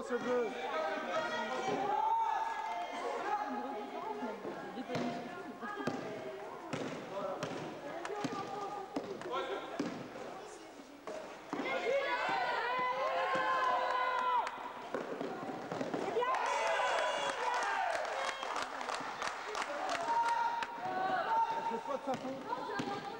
défense bleue. Pas de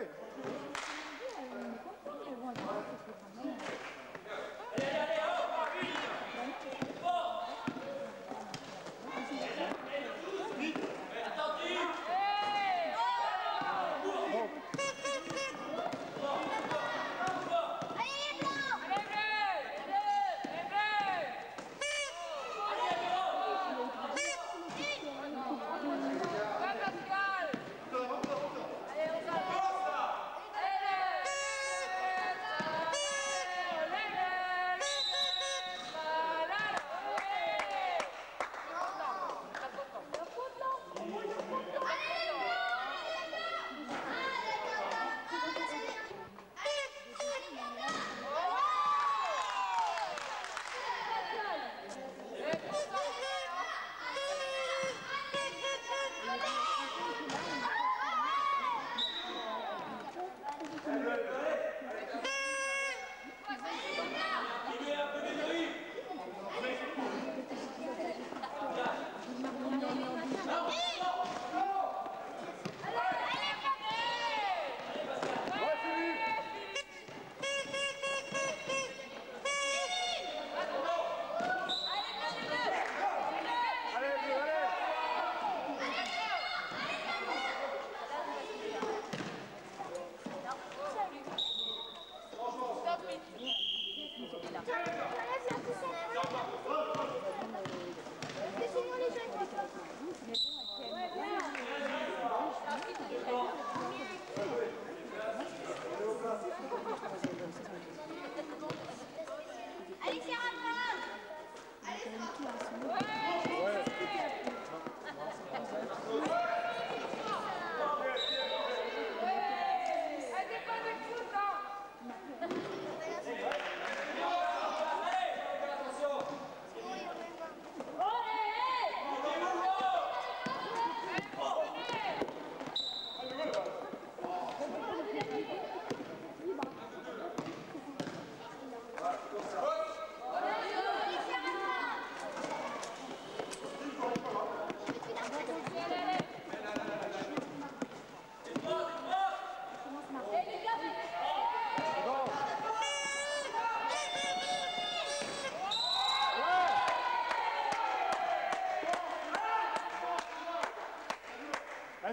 Ei!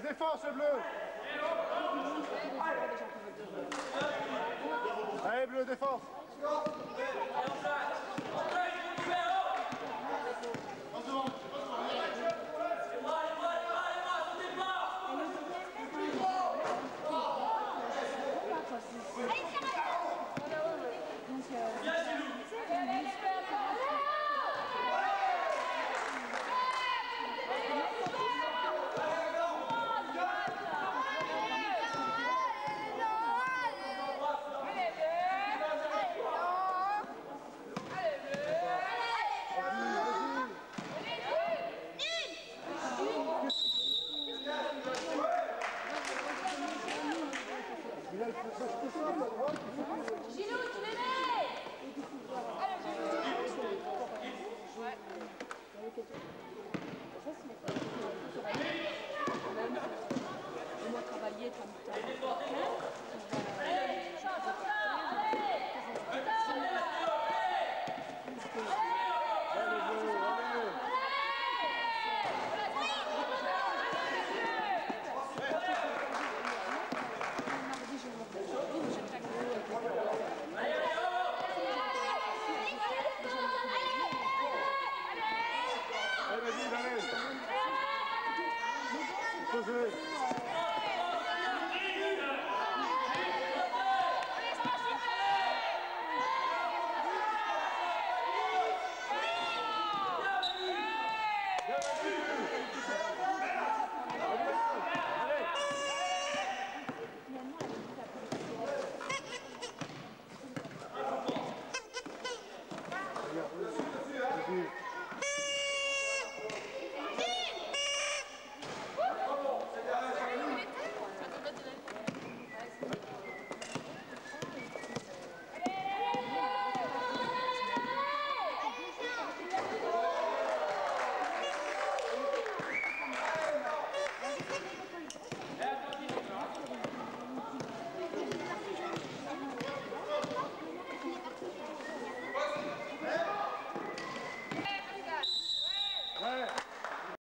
Défense, le bleu. Allez, bleu, défense 这是